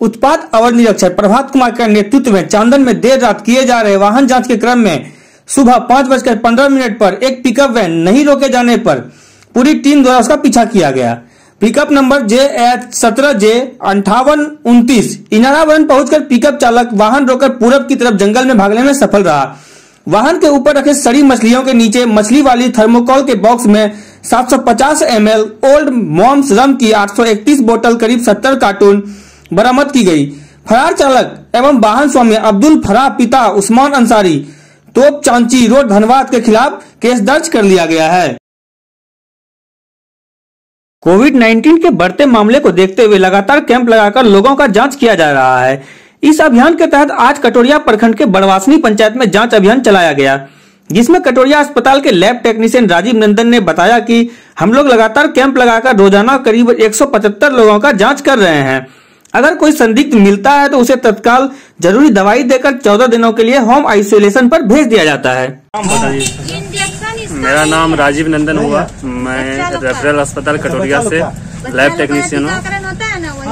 उत्पाद अवर निरीक्षक प्रभात कुमार के नेतृत्व में चांदन में देर रात किए जा रहे वाहन जाँच के क्रम में सुबह पाँच बजकर पंद्रह मिनट पर एक पिकअप वैन नहीं रोके जाने पर पूरी टीम द्वारा उसका पीछा किया गया। पिकअप नंबर जे एच सत्रह जे अंठावन उन्तीस इनारा वन पहुंचकर पिकअप चालक वाहन रोकर पूरब की तरफ़ जंगल में भागने में सफल रहा। वाहन के ऊपर रखे सड़ी मछलियों के नीचे मछली वाली थर्मोकॉल के बॉक्स में 750 ml ओल्ड मॉम्स रम की 831 बोतल करीब 70 कार्टून बरामद की गई। फरार चालक एवं वाहन स्वामी अब्दुल फराह पिता उस्मान अंसारी, तोप चांची रोड धनबाद के खिलाफ केस दर्ज कर लिया गया है। कोविड 19 के बढ़ते मामले को देखते हुए लगातार कैंप लगाकर लोगों का जाँच किया जा रहा है। इस अभियान के तहत आज कटोरिया प्रखंड के बड़वासनी पंचायत में जाँच अभियान चलाया गया, जिसमें कटोरिया अस्पताल के लैब टेक्नीशियन राजीव नंदन ने बताया कि हम लोग लगातार कैंप लगाकर रोज़ाना करीब 175 लोगों का जाँच कर रहे हैं। अगर कोई संदिग्ध मिलता है तो उसे तत्काल ज़रूरी दवाई देकर 14 दिनों के लिए होम आइसोलेशन पर भेज दिया जाता है। मेरा नाम राजीव नंदन हुआ। मैं रेफरल अस्पताल कटोरिया से लैब टेक्नीशियन हूँ।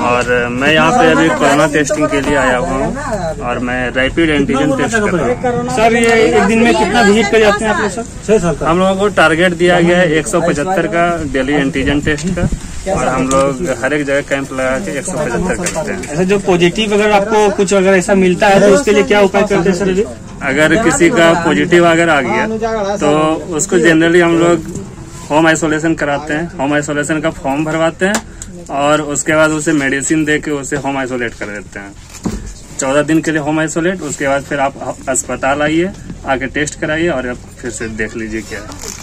और मैं यहाँ पे अभी कोरोना टेस्टिंग के लिए आया हुआ हूँ। और मैं रैपिड एंटीजन टेस्ट कर रहा हूँ। सर ये एक दिन में कितना विज़िट कर जाते हैं आप लोग सर? हम लोगों को टारगेट दिया गया है 175 का डेली एंटीजन टेस्ट का। और हम लोग हर एक जगह कैंप लगा के एक सौ पचहत्तर करते हैं। ऐसा जो पॉजिटिव अगर आपको कुछ अगर ऐसा मिलता है तो उसके लिए क्या उपाय करते हैं सर अभी? अगर किसी का पॉजिटिव अगर आ गया तो उसको जनरली हम लोग होम आइसोलेशन कराते हैं। होम आइसोलेशन का फॉर्म भरवाते हैं और उसके बाद उसे मेडिसिन दे के उसे होम आइसोलेट कर देते हैं। चौदह दिन के लिए होम आइसोलेट उसके बाद फिर आप अस्पताल आइए आके टेस्ट कराइए और फिर से देख लीजिए क्या है।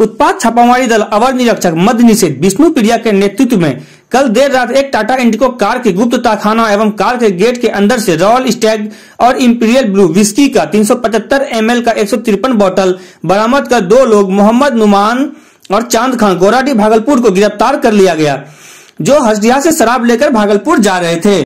उत्पाद छापामारी दल अवर निरीक्षक मध्य निषेध विष्णु प्रिया के नेतृत्व में कल देर रात एक टाटा इंडिको कार के गुप्त ताखाना एवं कार के गेट के अंदर से रॉयल स्टैग और इंपीरियल ब्लू विस्की का 375 एमएल का एक बोतल बरामद कर दो लोग मोहम्मद नुमान और चाँद खान गोराडी भागलपुर को गिरफ़्तार कर लिया गया, जो हसदिया से शराब लेकर भागलपुर जा रहे थे।